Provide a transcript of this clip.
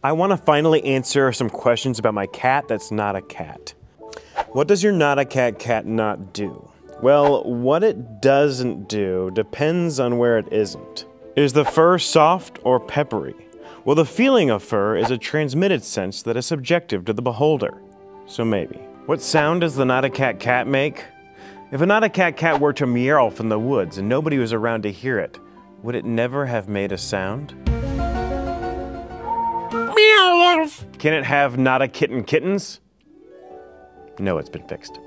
I want to finally answer some questions about my cat that's not a cat. What does your not a cat cat not do? Well, what it doesn't do depends on where it isn't. Is the fur soft or peppery? Well, the feeling of fur is a transmitted sense that is subjective to the beholder. So maybe. What sound does the not a cat cat make? If a not a cat cat were to meow from the woods and nobody was around to hear it, would it never have made a sound? Can it have not a kitten kittens? No, it's been fixed.